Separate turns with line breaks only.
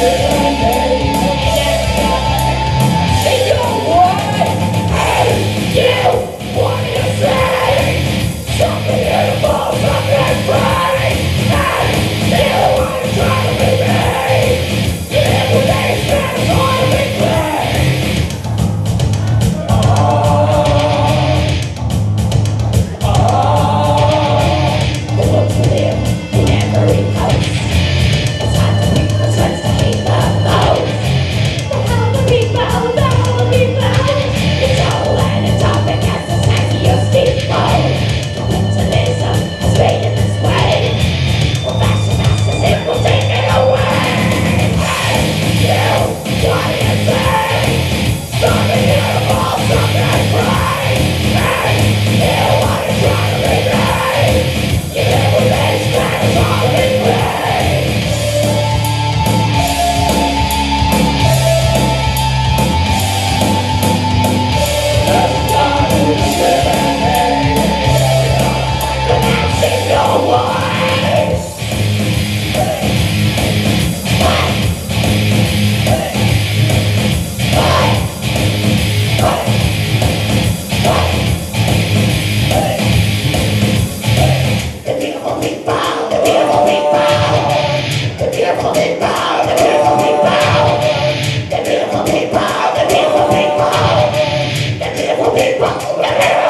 Yeah. the beautiful people, the beautiful people, the beautiful people, the beautiful people,